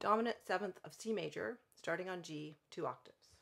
dominant seventh of C major, starting on G, two octaves.